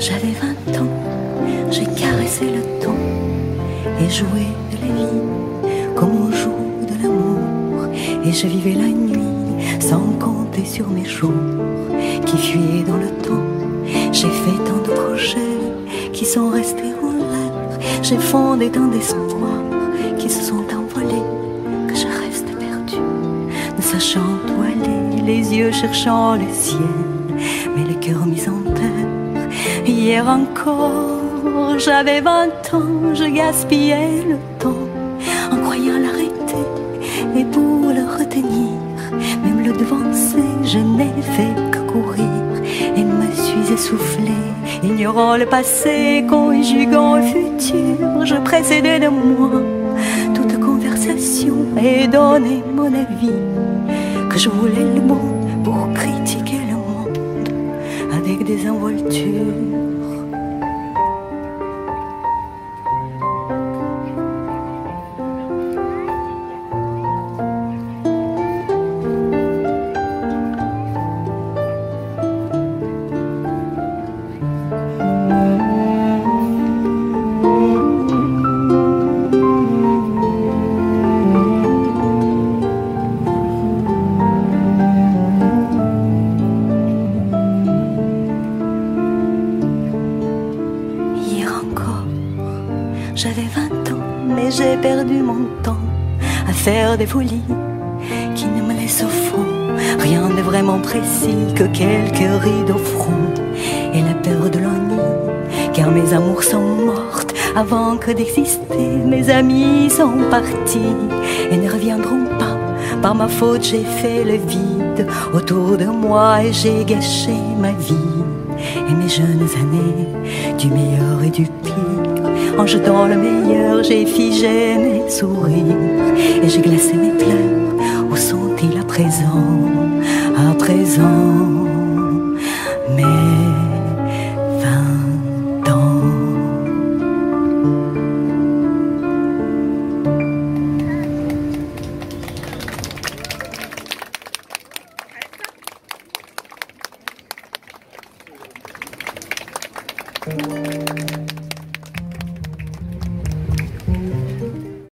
J'avais vingt ans, j'ai caressé le temps et joué de la vie comme au jour de l'amour. Et je vivais la nuit sans compter sur mes jours qui fuyaient dans le temps. J'ai fait tant de projets qui sont restés en l'air. J'ai fondé tant d'espoirs qui se sont envolés que je reste perdu, ne sachant où aller, les yeux cherchant le ciel, mais le cœur mis en Hier encore, j'avais vingt ans, je gaspillais le temps en croyant l'arrêter et pour le retenir, même le devancer, je n'ai fait que courir et me suis essoufflée, ignorant le passé, conjuguant le futur. Je précédais de moi toute conversation et donnais mon avis, que je voulais le mot pour critiquer le monde avec des envoltures. J'avais 20 ans, mais j'ai perdu mon temps à faire des folies qui ne me laissent au fond rien de vraiment précis que quelques rides au front et la peur de l'ennui, car mes amours sont mortes avant que d'exister. Mes amis sont partis et ne reviendront pas. Par ma faute, j'ai fait le vide autour de moi et j'ai gâché ma vie et mes jeunes années, du meilleur et du pire. En jetant le meilleur, j'ai figé mes sourires et j'ai glacé mes pleurs. Où sont-ils à présent, à présent, mes vingt ans?